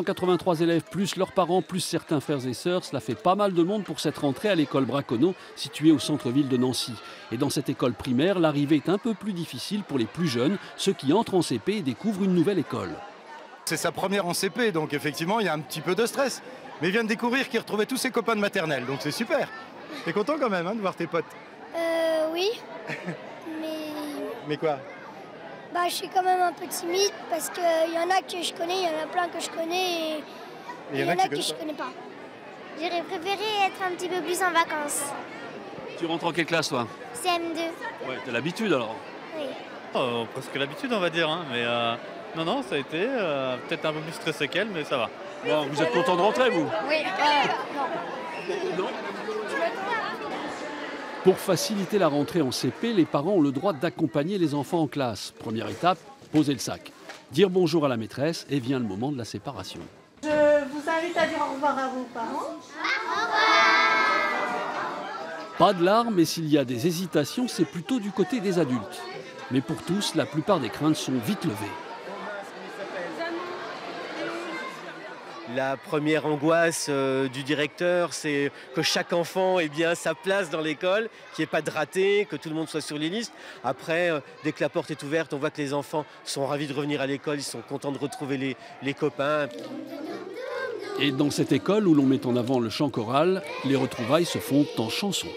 183 élèves, plus leurs parents, plus certains frères et sœurs, cela fait pas mal de monde pour cette rentrée à l'école Braconneau, située au centre-ville de Nancy. Et dans cette école primaire, l'arrivée est un peu plus difficile pour les plus jeunes, ceux qui entrent en CP et découvrent une nouvelle école. C'est sa première en CP, donc effectivement, il y a un petit peu de stress. Mais il vient de découvrir qu'il retrouvait tous ses copains de maternelle, donc c'est super. T'es content quand même hein, de voir tes potes? Euh, oui. Mais Mais quoi? Bah, je suis quand même un peu timide parce qu'il y en a que je connais, il y en a plein que je connais et il y, en a, qui que je connais pas. J'aurais préféré être un petit peu plus en vacances. Tu rentres en quelle classe toi? CM2. Ouais, t'as l'habitude alors. Oui. Oh, presque l'habitude, on va dire. hein, Mais euh, non, non, ça a été euh, peut-être un peu plus stressé qu'elle, mais ça va. Bon, vous êtes content de rentrer vous? Oui. Pour faciliter la rentrée en CP, les parents ont le droit d'accompagner les enfants en classe. Première étape, poser le sac. Dire bonjour à la maîtresse et vient le moment de la séparation. Je vous invite à dire au revoir à vos parents. Pas de larmes, mais s'il y a des hésitations, c'est plutôt du côté des adultes. Mais pour tous, la plupart des craintes sont vite levées. La première angoisse euh, du directeur, c'est que chaque enfant ait bien sa place dans l'école, qu'il n'y ait pas de raté, que tout le monde soit sur les listes. Après, euh, dès que la porte est ouverte, on voit que les enfants sont ravis de revenir à l'école, ils sont contents de retrouver les, les copains. Et dans cette école où l'on met en avant le chant choral, les retrouvailles se font en chansons.